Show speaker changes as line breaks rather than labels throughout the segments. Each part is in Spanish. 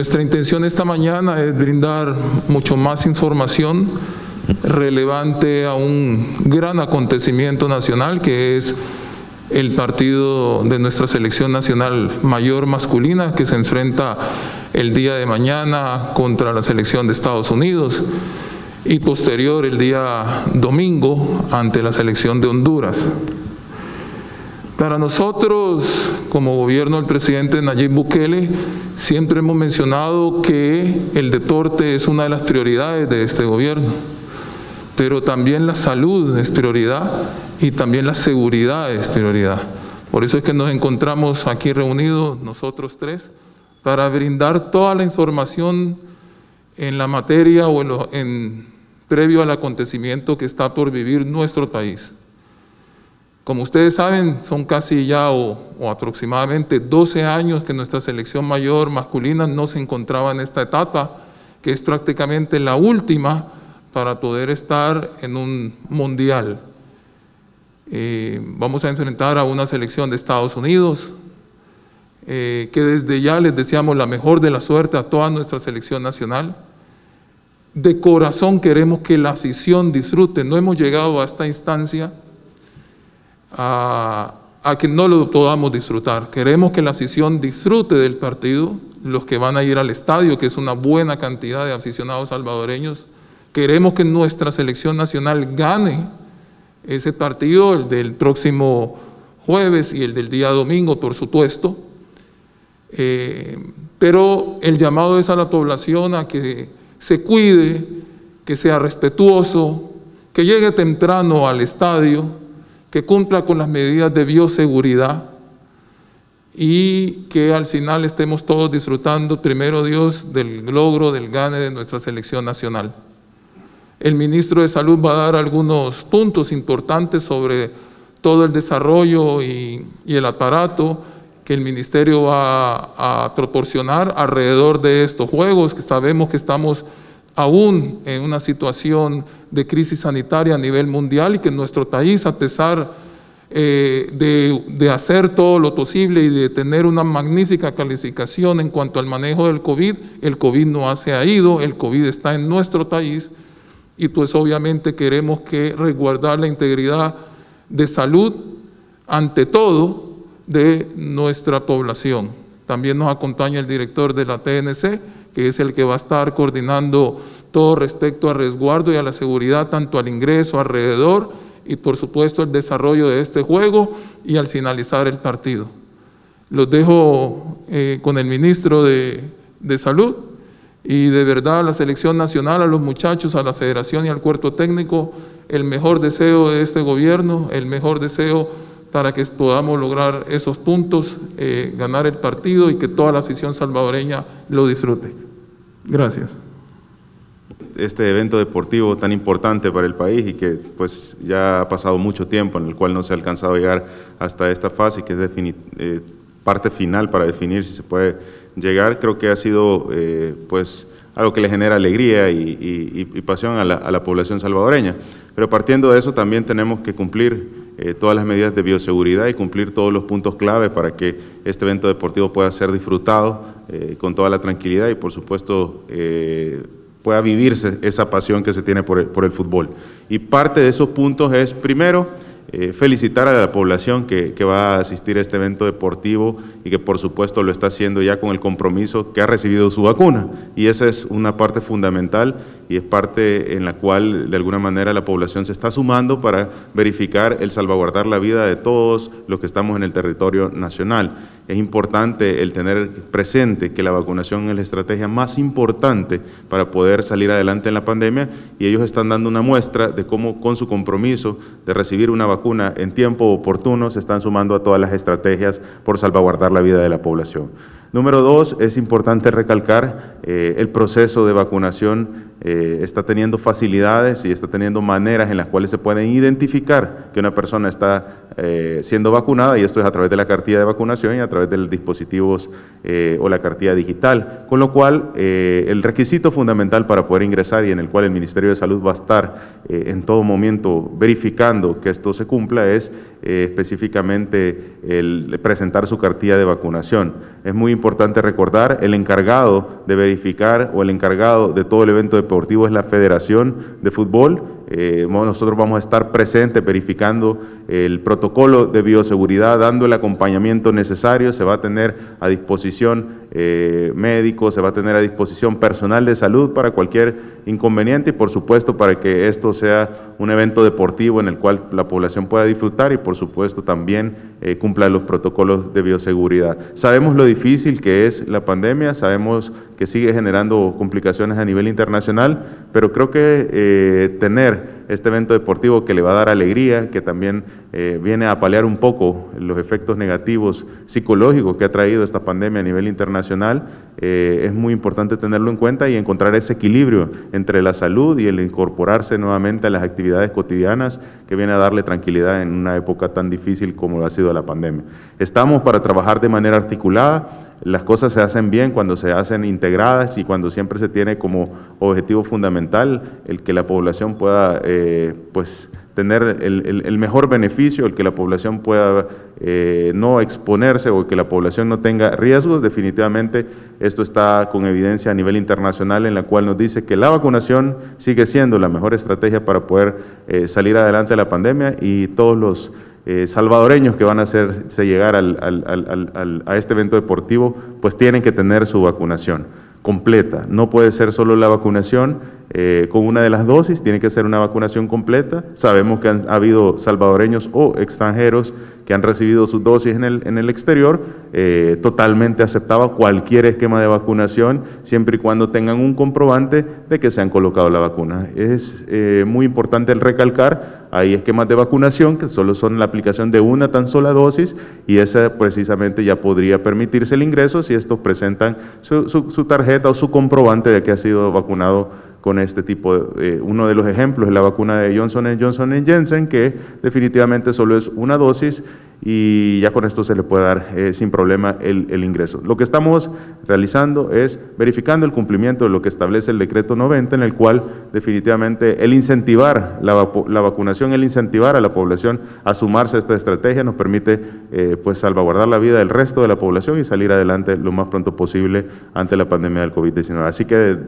Nuestra intención esta mañana es brindar mucho más información relevante a un gran acontecimiento nacional que es el partido de nuestra selección nacional mayor masculina que se enfrenta el día de mañana contra la selección de Estados Unidos y posterior el día domingo ante la selección de Honduras. Para nosotros, como gobierno del presidente Nayib Bukele, siempre hemos mencionado que el deporte es una de las prioridades de este gobierno, pero también la salud es prioridad y también la seguridad es prioridad. Por eso es que nos encontramos aquí reunidos nosotros tres para brindar toda la información en la materia o en, previo al acontecimiento que está por vivir nuestro país. Como ustedes saben, son casi ya o, aproximadamente 12 años que nuestra selección mayor masculina no se encontraba en esta etapa, que es prácticamente la última para poder estar en un mundial. Eh, vamos a enfrentar a una selección de Estados Unidos, eh, que desde ya les deseamos la mejor de la suerte a toda nuestra selección nacional. De corazón queremos que la afición disfrute. No hemos llegado a esta instancia a, que no lo podamos disfrutar. Queremos que la afición disfrute del partido, los que van a ir al estadio, que es una buena cantidad de aficionados salvadoreños. Queremos que nuestra selección nacional gane ese partido, el del próximo jueves y el del día domingo, por supuesto. Eh, pero el llamado es a la población a que se cuide, que sea respetuoso, que llegue temprano al estadio, que cumpla con las medidas de bioseguridad y que al final estemos todos disfrutando, primero Dios, del logro, del gane de nuestra selección nacional. El ministro de Salud va a dar algunos puntos importantes sobre todo el desarrollo y, y el aparato que el ministerio va a proporcionar alrededor de estos juegos, que sabemos que estamos aún en una situación de crisis sanitaria a nivel mundial y que nuestro país, a pesar eh, de, de, hacer todo lo posible y de tener una magnífica calificación en cuanto al manejo del COVID, el COVID no se ha ido, el COVID está en nuestro país y pues obviamente queremos que resguardar la integridad de salud ante todo de nuestra población. También nos acompaña el director de la PNC, que es el que va a estar coordinando todo respecto a resguardo y a la seguridad, tanto al ingreso, alrededor y por supuesto el desarrollo de este juego y al finalizar el partido. Los dejo eh, con el ministro de, de Salud y de verdad a la selección nacional, a los muchachos, a la federación y al cuerpo técnico, el mejor deseo de este gobierno, el mejor deseo para que podamos lograr esos puntos, eh, ganar el partido y que toda la afición salvadoreña lo disfrute. Gracias.
Este evento deportivo tan importante para el país y que pues ya ha pasado mucho tiempo en el cual no se ha alcanzado a llegar hasta esta fase que es eh, parte final para definir si se puede llegar, creo que ha sido eh, pues algo que le genera alegría y, pasión a la, población salvadoreña. Pero partiendo de eso también tenemos que cumplir eh, todas las medidas de bioseguridad y cumplir todos los puntos clave para que este evento deportivo pueda ser disfrutado eh, con toda la tranquilidad y por supuesto pueda vivirse esa pasión que se tiene por el fútbol. Y parte de esos puntos es, primero, eh, felicitar a la población que, va a asistir a este evento deportivo y que por supuesto lo está haciendo ya con el compromiso que ha recibido su vacuna. Y esa es una parte fundamental y es parte en la cual de alguna manera la población se está sumando para verificar el salvaguardar la vida de todos los que estamos en el territorio nacional. Es importante el tener presente que la vacunación es la estrategia más importante para poder salir adelante en la pandemia y ellos están dando una muestra de cómo con su compromiso de recibir una vacuna en tiempo oportuno se están sumando a todas las estrategias por salvaguardar la vida de la población. Número dos, es importante recalcar eh, el proceso de vacunación eh, está teniendo facilidades y está teniendo maneras en las cuales se pueden identificar que una persona está eh, siendo vacunada y esto es a través de la cartilla de vacunación y a través de los dispositivos eh, o la cartilla digital, con lo cual el requisito fundamental para poder ingresar y en el cual el Ministerio de Salud va a estar en todo momento verificando que esto se cumpla es específicamente el presentar su cartilla de vacunación. Es muy importante recordar, el encargado de verificar o el encargado de todo el evento deportivo es la Federación de Fútbol. Eh, nosotros vamos a estar presentes verificando el protocolo de bioseguridad, dando el acompañamiento necesario, se va a tener a disposición eh, médico, se va a tener a disposición personal de salud para cualquier inconveniente y por supuesto para que esto sea un evento deportivo en el cual la población pueda disfrutar y por supuesto también eh, cumpla los protocolos de bioseguridad. Sabemos lo difícil que es la pandemia, sabemos que sigue generando complicaciones a nivel internacional, pero creo que eh, tener este evento deportivo que le va a dar alegría, que también eh, viene a paliar un poco los efectos negativos psicológicos que ha traído esta pandemia a nivel internacional, eh, es muy importante tenerlo en cuenta y encontrar ese equilibrio entre la salud y el incorporarse nuevamente a las actividades cotidianas que viene a darle tranquilidad en una época tan difícil como lo ha sido la pandemia. Estamos para trabajar de manera articulada las cosas se hacen bien cuando se hacen integradas y cuando siempre se tiene como objetivo fundamental el que la población pueda eh, pues, tener el, mejor beneficio, el que la población pueda eh, no exponerse o que la población no tenga riesgos. Definitivamente esto está con evidencia a nivel internacional en la cual nos dice que la vacunación sigue siendo la mejor estrategia para poder eh, salir adelante de la pandemia y todos los eh, salvadoreños que van a hacerse llegar a este evento deportivo, pues tienen que tener su vacunación completa. No puede ser solo la vacunación eh, con una de las dosis, tiene que ser una vacunación completa. Sabemos que han ha habido salvadoreños o extranjeros que han recibido sus dosis en el, en el exterior, eh, totalmente aceptaba cualquier esquema de vacunación, siempre y cuando tengan un comprobante de que se han colocado la vacuna. Es muy importante el recalcar hay esquemas de vacunación que solo son la aplicación de una tan sola dosis y esa precisamente ya podría permitirse el ingreso si estos presentan su, tarjeta o su comprobante de que ha sido vacunado con este tipo de, eh, uno de los ejemplos es la vacuna de Johnson Johnson Jensen, que definitivamente solo es una dosis y ya con esto se le puede dar eh, sin problema el, ingreso. Lo que estamos realizando es verificando el cumplimiento de lo que establece el decreto 90, en el cual definitivamente el incentivar la, vacunación, el incentivar a la población a sumarse a esta estrategia nos permite eh, pues salvaguardar la vida del resto de la población y salir adelante lo más pronto posible ante la pandemia del COVID-19. Así que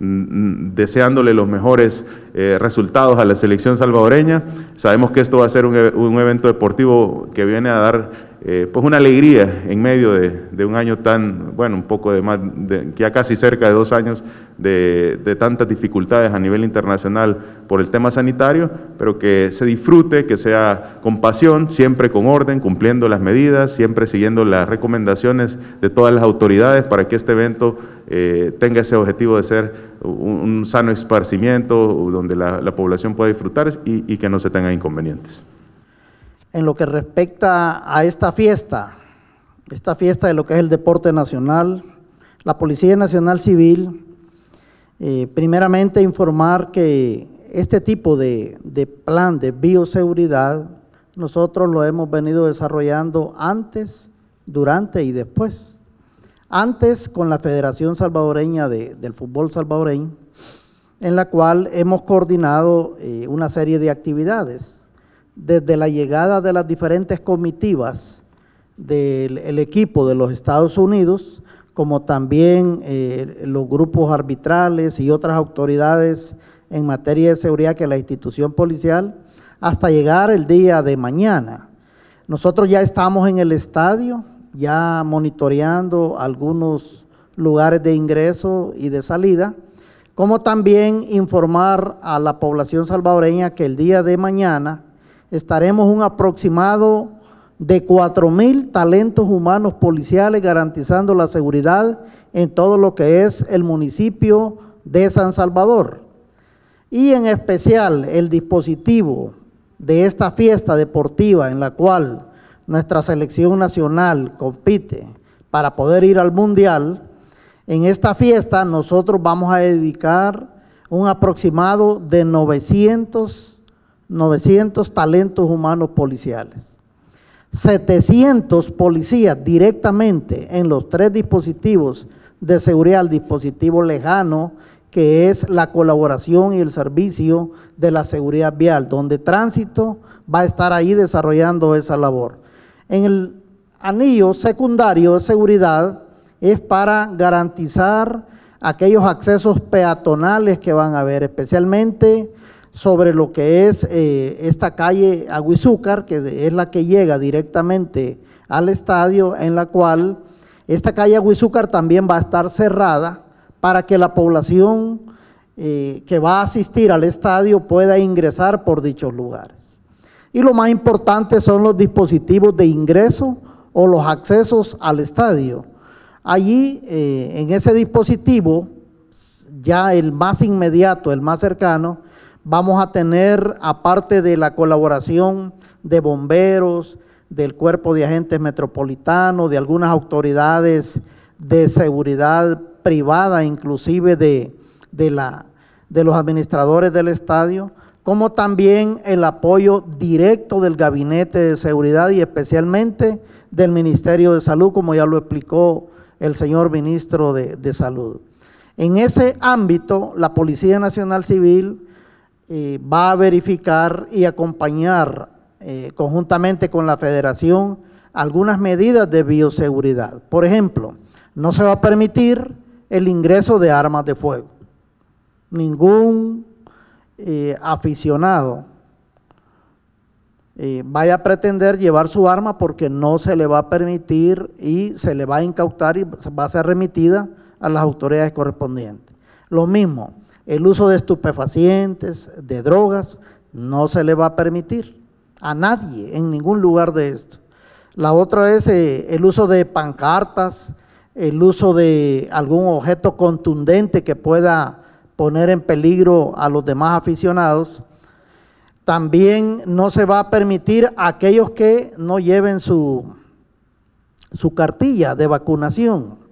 deseándole los mejores eh, resultados a la selección salvadoreña. Sabemos que esto va a ser un, un evento deportivo que viene a dar eh, pues una alegría en medio de, un año tan, bueno, un poco de más, de, ya casi cerca de dos años de, tantas dificultades a nivel internacional por el tema sanitario, pero que se disfrute, que sea con pasión, siempre con orden, cumpliendo las medidas, siempre siguiendo las recomendaciones de todas las autoridades para que este evento eh, tenga ese objetivo de ser un, sano esparcimiento donde la, población pueda disfrutar y, y que no se tengan inconvenientes
en lo que respecta a esta fiesta, esta fiesta de lo que es el deporte nacional, la Policía Nacional Civil, eh, primeramente informar que este tipo de, plan de bioseguridad nosotros lo hemos venido desarrollando antes, durante y después. Antes con la Federación Salvadoreña del Fútbol Salvadoreño, en la cual hemos coordinado eh, una serie de actividades desde la llegada de las diferentes comitivas del equipo de los Estados Unidos, como también eh, los grupos arbitrales y otras autoridades en materia de seguridad que la institución policial, hasta llegar el día de mañana. Nosotros ya estamos en el estadio, ya monitoreando algunos lugares de ingreso y de salida, como también informar a la población salvadoreña que el día de mañana estaremos un aproximado de 4 mil talentos humanos policiales garantizando la seguridad en todo lo que es el municipio de San Salvador. Y en especial el dispositivo de esta fiesta deportiva en la cual nuestra selección nacional compite para poder ir al mundial, en esta fiesta nosotros vamos a dedicar un aproximado de 900, 900 talentos humanos policiales. 700 policías directamente en los tres dispositivos de seguridad, el dispositivo lejano, que es la colaboración y el servicio de la seguridad vial, donde tránsito va a estar ahí desarrollando esa labor. En el anillo secundario de seguridad es para garantizar aquellos accesos peatonales que van a haber, especialmente sobre lo que es eh, esta calle Aguizúcar, que es la que llega directamente al estadio, en la cual esta calle Aguizúcar también va a estar cerrada para que la población eh, que va a asistir al estadio pueda ingresar por dichos lugares. Y lo más importante son los dispositivos de ingreso o los accesos al estadio. Allí, eh, en ese dispositivo, ya el más inmediato, el más cercano, vamos a tener, aparte de la colaboración de bomberos, del cuerpo de agentes metropolitanos, de algunas autoridades de seguridad privada, inclusive de, la, de los administradores del estadio, como también el apoyo directo del Gabinete de Seguridad y especialmente del Ministerio de Salud, como ya lo explicó el señor ministro de, Salud. En ese ámbito, la Policía Nacional Civil eh, va a verificar y acompañar eh, conjuntamente con la Federación algunas medidas de bioseguridad. Por ejemplo, no se va a permitir el ingreso de armas de fuego. Ningún eh, aficionado vaya a pretender llevar su arma porque no se le va a permitir y se le va a incautar y va a ser remitida a las autoridades correspondientes. Lo mismo, el uso de estupefacientes, de drogas, no se le va a permitir a nadie en ningún lugar de esto. La otra es eh, el uso de pancartas, el uso de algún objeto contundente que pueda poner en peligro a los demás aficionados. También no se va a permitir a aquellos que no lleven su, su cartilla de vacunación.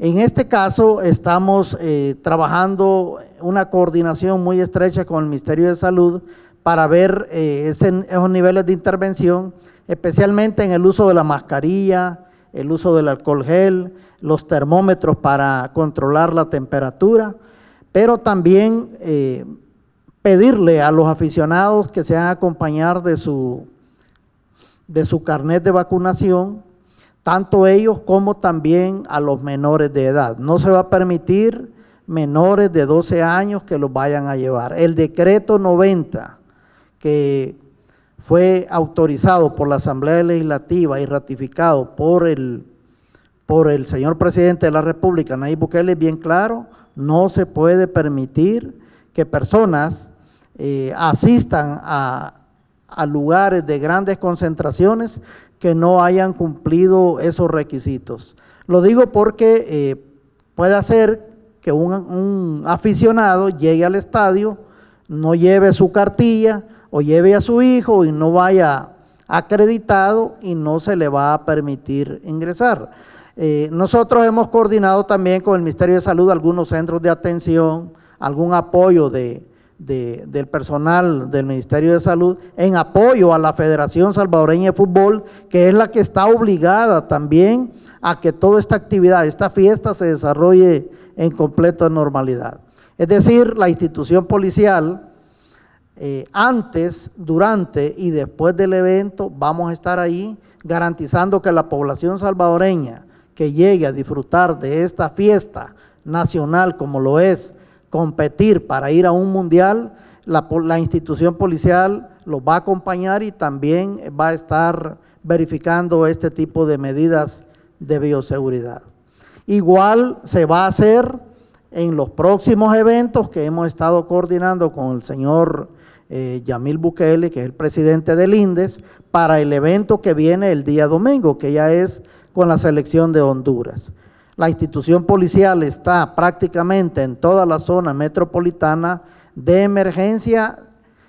En este caso estamos eh, trabajando una coordinación muy estrecha con el Ministerio de Salud para ver eh, esos niveles de intervención, especialmente en el uso de la mascarilla, el uso del alcohol gel, los termómetros para controlar la temperatura, pero también eh, pedirle a los aficionados que se hagan acompañar de su, de su carnet de vacunación, tanto ellos como también a los menores de edad. No se va a permitir menores de 12 años que los vayan a llevar. El decreto 90, que fue autorizado por la Asamblea Legislativa y ratificado por el, por el señor presidente de la República, Nayib Bukele, bien claro, no se puede permitir que personas eh, asistan a, lugares de grandes concentraciones que no hayan cumplido esos requisitos. Lo digo porque eh, puede ser que un aficionado llegue al estadio, no lleve su cartilla, o lleve a su hijo y no vaya acreditado y no se le va a permitir ingresar. Eh, nosotros hemos coordinado también con el Ministerio de Salud algunos centros de atención, algún apoyo de, del personal del Ministerio de Salud en apoyo a la Federación Salvadoreña de Fútbol, que es la que está obligada también a que toda esta actividad, esta fiesta se desarrolle en completa normalidad. Es decir, la institución policial eh, antes, durante y después del evento vamos a estar ahí garantizando que la población salvadoreña que llegue a disfrutar de esta fiesta nacional como lo es competir para ir a un mundial, la, la institución policial los va a acompañar y también va a estar verificando este tipo de medidas de bioseguridad. Igual se va a hacer en los próximos eventos que hemos estado coordinando con el señor eh, Yamil Bukele, que es el presidente del INDES, para el evento que viene el día domingo, que ya es con la selección de Honduras. La institución policial está prácticamente en toda la zona metropolitana de emergencia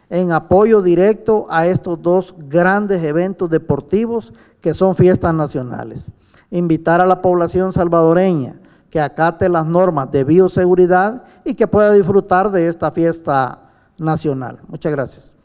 en apoyo directo a estos dos grandes eventos deportivos que son fiestas nacionales. Invitar a la población salvadoreña que acate las normas de bioseguridad y que pueda disfrutar de esta fiesta nacional. Muchas gracias.